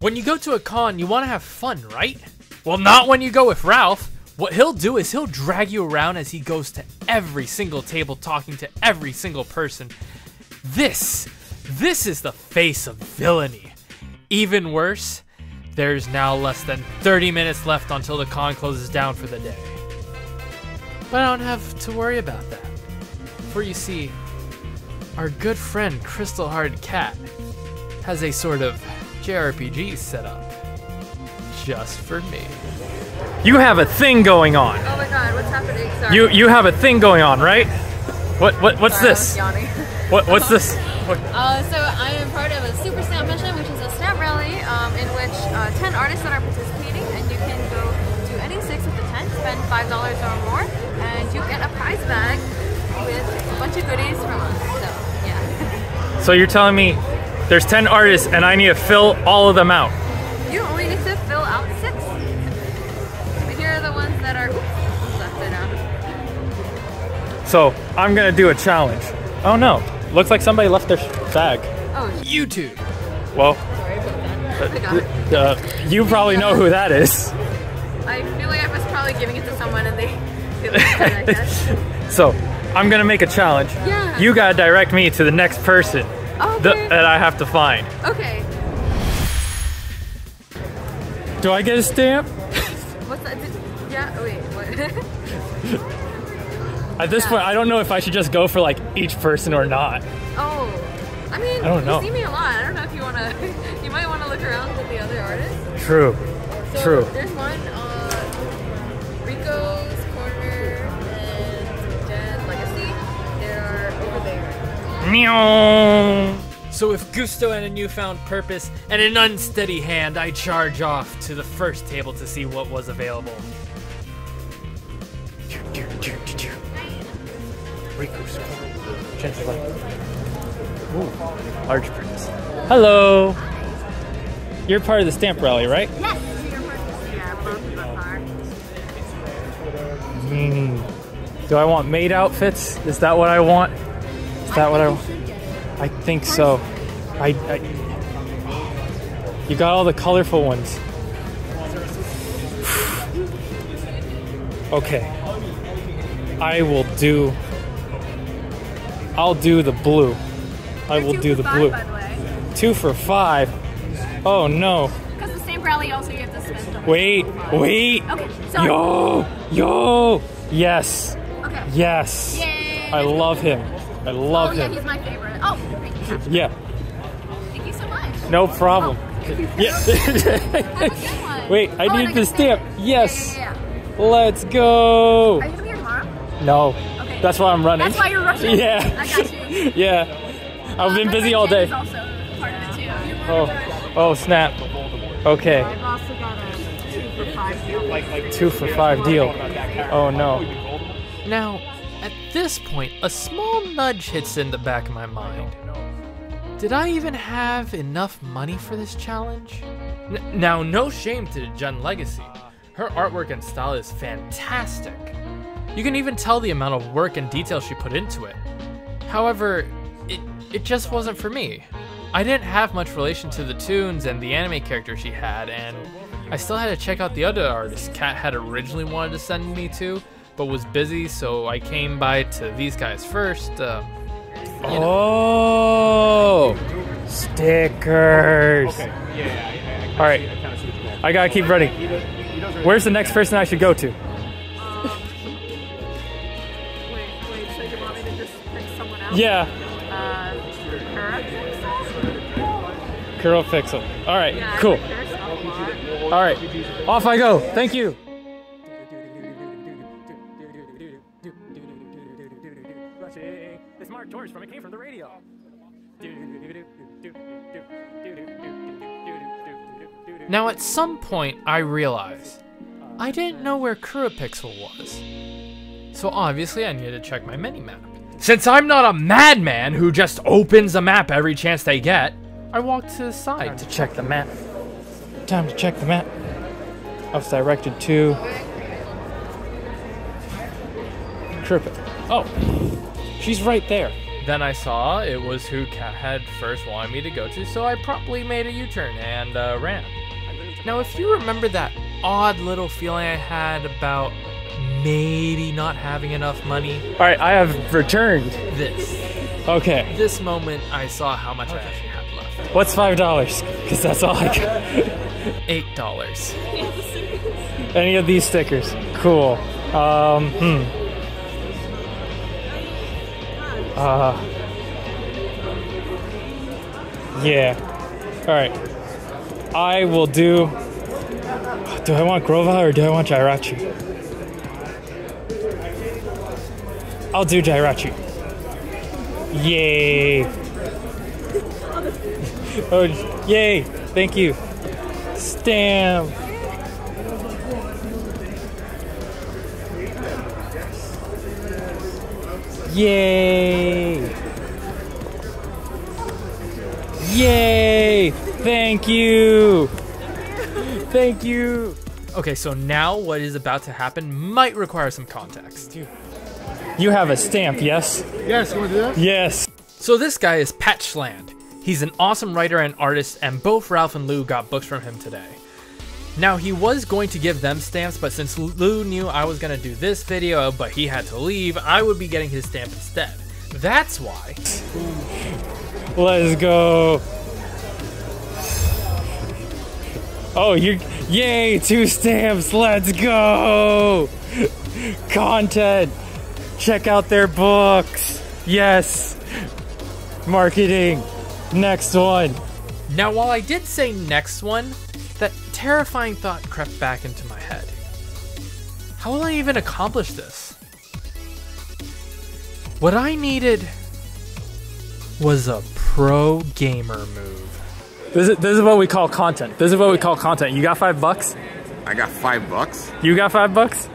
When you go to a con, you want to have fun, right? Well, not when you go with Ralph. What he'll do is he'll drag you around as he goes to every single table talking to every single person. This, this is the face of villainy. Even worse, there's now less than 30 minutes left until the con closes down for the day. But I don't have to worry about that. For you see, our good friend Crystal Hearted Kat has a sort of JRPG set up just for me. You have a thing going on. Oh my god, what's happening? Sorry. You you have a thing going on, right? What what what's Sorry, I this? was yawning. What what's this? What, Uh, so I am part of a Super Snap mission, which is a stamp rally um, in which uh, 10 artists that are participating, and you can go to any six of the 10, spend $5 or more, and you get a prize bag with a bunch of goodies from us. So, yeah. so you're telling me there's 10 artists and I need to fill all of them out. you only need to fill out six. But here are the ones that are. Oops, left it out. So I'm gonna do a challenge. Oh no, looks like somebody left their bag. Oh, YouTube. Well, sorry about that. I got it. uh, you probably know who that is. I feel like I was probably giving it to someone and they. they looked at it, I guess. So I'm gonna make a challenge. Yeah. You gotta direct me to the next person th- Okay. that I have to find. Okay. Do I get a stamp? What's that? Did, yeah. Wait. What? At this point, I don't know if I should just go for like each person or not. oh. I mean, I don't know. you see me a lot. I don't know if you wanna. you might wanna look around at the other artists. True. So True. There's one. Uh, Rico's Meow. So with gusto and a newfound purpose and an unsteady hand, I charge off to the first table to see what was available. Rico's Chances like Ooh, large prints. Hello. You're part of the stamp rally, right? Yes. Your person. Yeah, both of us are. Mm. Do I want maid outfits? Is that what I want? Is that what I? I think so. I, I. You got all the colorful ones. okay. I will do. I'll do the blue. I will do the five, blue. The. Two for five. Oh no. Because the same rally also you have to spend. Wait, wait. Okay. Sorry. Yo, yo. Yes, Okay. yes. Yay. I love him. I love Oh yeah, him. he's my favorite. Oh, great. Yeah, Thank you so much. no problem. Oh, yeah. Have a good one. Wait, I Oh, and need the got stamp. stamp. Yes. Yeah, yeah, yeah. Let's go. Are you gonna be here tomorrow? No, Okay. that's why I'm running. That's why you're rushing? Yeah. I got you. yeah. I've been um, busy all day. also part of it too. Oh, oh snap. Okay, I've also got a two for five deal. two for five deal. Oh no. Now, at this point, a small nudge hits in the back of my mind. Did I even have enough money for this challenge? N- now, no shame to Jenn Legacy. Her artwork and style is fantastic. You can even tell the amount of work and detail she put into it. However, it, it just wasn't for me. I didn't have much relation to the tunes and the anime character she had, and I still had to check out the other artists Kat had originally wanted to send me to, but was busy, so I came by to these guys first. Uh, you know. Oh, stickers. All right, I gotta keep running. Where's the next person I should go to? Wait, wait, so you want me to just pick someone else? Yeah, Uh, Kurapixel. All right, Yeah, cool. like her stuff a lot. All right, off I go. Thank you. Now, at some point, I realized I didn't know where Kurapixel was. So obviously, I needed to check my mini map. Since I'm not a madman who just opens a map every chance they get, I walked to the side to check the map. Time to check the map. I was directed to. Kurapixel. Oh, she's right there. Then I saw it was who Kat had first wanted me to go to, so I promptly made a U-turn and uh, ran. Now, if you remember that odd little feeling I had about maybe not having enough money, All right, I have returned. this, Okay, this moment I saw how much I actually had left. what's five dollars? Because that's all I got. Eight dollars. Any of these stickers? Cool. Um, hmm. Uh. Yeah. All right. I will do. Do I want Grova or do I want Jirachi? I'll do Jirachi. Yay! oh, yay! Thank you. Stamp. Yay! Yay! Thank you! Thank you! Okay, so now what is about to happen might require some context. You have a stamp, yes? Yes, you want to do that? Yes. So this guy is Pat Shand. He's an awesome writer and artist, and both Ralph and Lou got books from him today. Now he was going to give them stamps, but since Lou knew I was gonna do this video, but he had to leave, I would be getting his stamp instead. That's why. Let's go. Oh, you yay, two stamps. Let's go. Content. Check out their books. Yes. Marketing. Next one. Now while I did say next one, that terrifying thought crept back into my head. How will I even accomplish this? What I needed was a pro gamer move. This is, this is what we call content. This is what we call content. You got five bucks? I got five bucks. You got five bucks?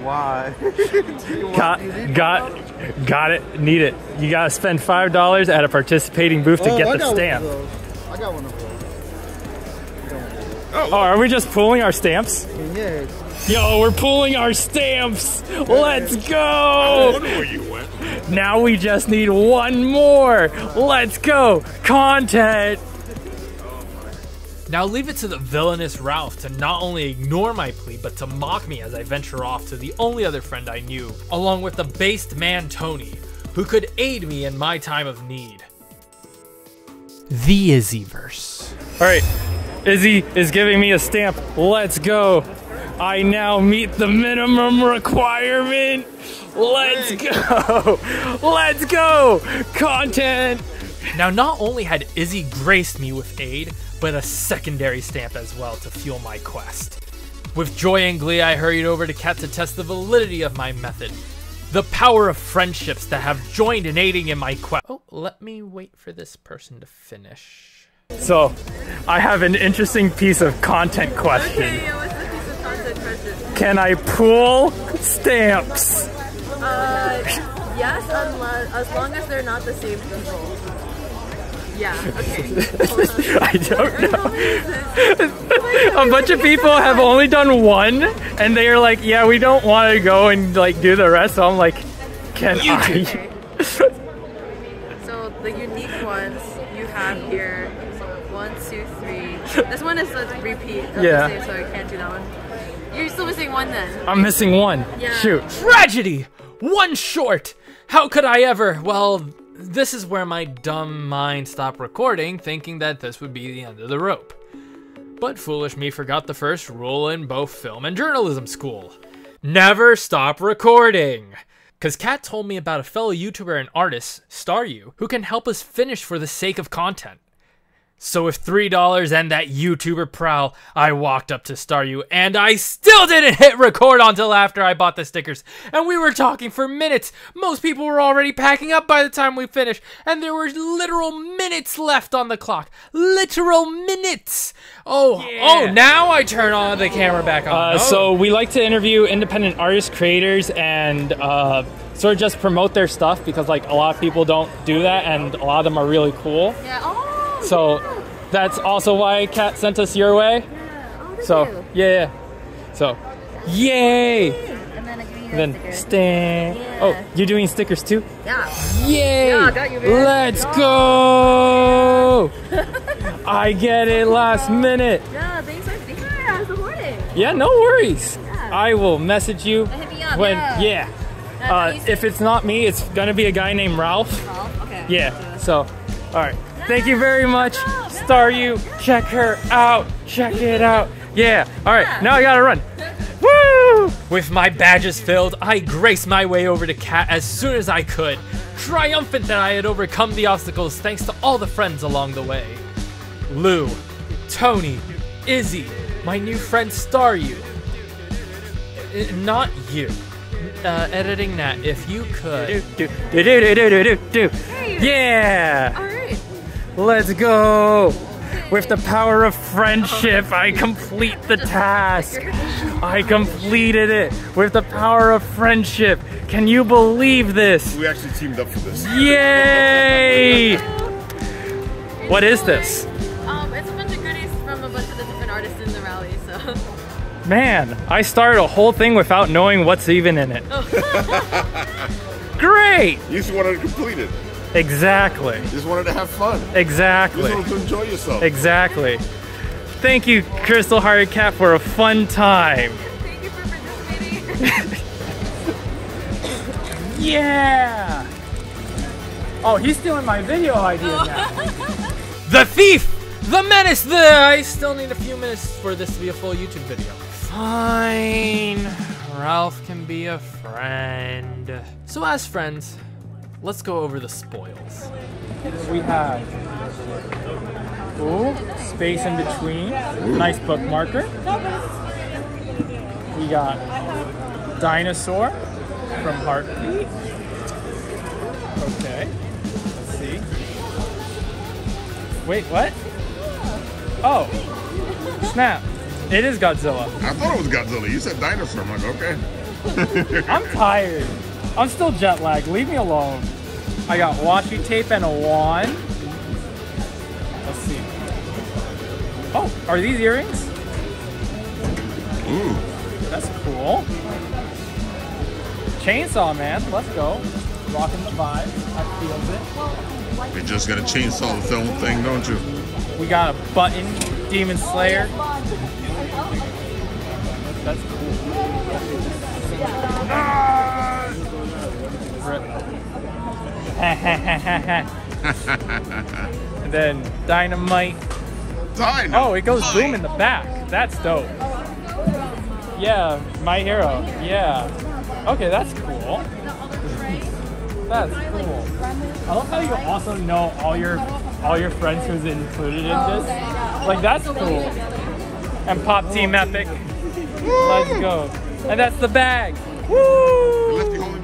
Why? Got, got, got it. Need it. You gotta spend five dollars at a participating booth to oh, get the stamp. I got one of those. Oh, are we just pulling our stamps? Yeah. Yo, we're pulling our stamps. Let's go. where you went. Now we just need one more. Let's go. Content. Now leave it to the villainous Ralph to not only ignore my plea, but to mock me as I venture off to the only other friend I knew, along with the based man Tony, who could aid me in my time of need. The Izzyverse. All right. Izzy is giving me a stamp. Let's go. I now meet the minimum requirement. Let's go. Let's go. Content. Now, not only had Izzy graced me with aid, but a secondary stamp as well to fuel my quest. With joy and glee, I hurried over to Kat to test the validity of my method. The power of friendships that have joined in aiding in my quest. Oh, let me wait for this person to finish. So, I have an interesting piece of content question. Okay, yeah, what's the piece of content question? Can I pool stamps? Uh, yes, unless, as long as they're not the same people. Yeah, okay. I don't know. Tell me this. A bunch of people have only done one, and they are like, "Yeah, we don't want to go and like do the rest." So I'm like, "Can I?" Okay. So the unique ones you have here, one, two, three. This one is a repeat. Of Yeah. The same, so I can't do that one. You're still missing one then. I'm missing one. Yeah. Shoot. Tragedy! One short! How could I ever? Well, this is where my dumb mind stopped recording, thinking that this would be the end of the rope. But foolish me forgot the first rule in both film and journalism school never stop recording! Because Kat told me about a fellow YouTuber and artist, Staryoo, who can help us finish for the sake of content. So with $3 and that YouTuber prowl, I walked up to Staryoo and I still didn't hit record until after I bought the stickers. And we were talking for minutes. Most people were already packing up by the time we finished, and there were literal minutes left on the clock. Literal minutes. Oh, oh, now I turn on the camera back on. Uh, Oh. So we like to interview independent artists, creators, and uh, sort of just promote their stuff because like a lot of people don't do that, and a lot of them are really cool. Yeah. Oh. So that's also why Kat sent us your way. yeah. So yeah, yeah. So yay! And then then stamp. Yeah. Oh, you're doing stickers too? Yeah. Yay! Yeah, you. Let's go! I get it last minute. Yeah, thanks for uh, supporting. Yeah, no worries. Yeah. I will message you Hit me up. when. yeah. Yeah. Yeah, Uh, if it's not me, it's gonna be a guy named Ralph. Oh, okay. Yeah. So, all right. Thank you very much, Staryoo. Check her out. Check it out. Yeah. All right. Now I gotta run. Woo! With my badges filled, I raced my way over to Kat as soon as I could, triumphant that I had overcome the obstacles thanks to all the friends along the way. Lou, Tony, Izzy, my new friend Staryoo. Uh, Not you. Uh, editing that, if you could. Do, do, do, do, do, do, do, do. Yeah. All right. Let's go. With the power of friendship, I complete the task. I completed it with the power of friendship. Can you believe this? We actually teamed up for this. Yay! What is this? Um, it's a bunch of goodies from a bunch of the different artists in the rally. So. Man, I started a whole thing without knowing what's even in it. Great! You just wanted to complete it. Exactly. You just wanted to have fun. You Exactly. just wanted to enjoy yourself. Exactly. Thank you, Crystal Hearted Kat, for a fun time. Thank you for participating. Yeah! Oh, he's stealing my video idea oh. now. The thief! The menace! The I still need a few minutes for this to be a full YouTube video. Fine. Ralph can be a friend. So as friends, let's go over the spoils. we have ooh, space in between. Nice bookmarker. We got dinosaur from HeartBat. Okay, let's see. Wait, what? Oh, snap! It is Godzilla. I thought it was Godzilla. You said dinosaur. I'm like, okay. I'm tired. I'm still jet lagged. Leave me alone. I got washi tape and a wand. Let's see. Oh, are these earrings? Ooh. That's cool. Chainsaw man, let's go. Rocking the vibe. I feel it. You're just gonna chainsaw the film thing, don't you? We got a button, Demon Slayer. That's cool. Ah! And then dynamite. Dino. Oh, it goes boom in the back. That's dope. Yeah, my hero. Yeah. Okay, that's cool. That's cool. I love how you also know all your all your friends who's included in this. Like that's cool. And Pop Team Epic. Let's go. And that's the bag. Woo!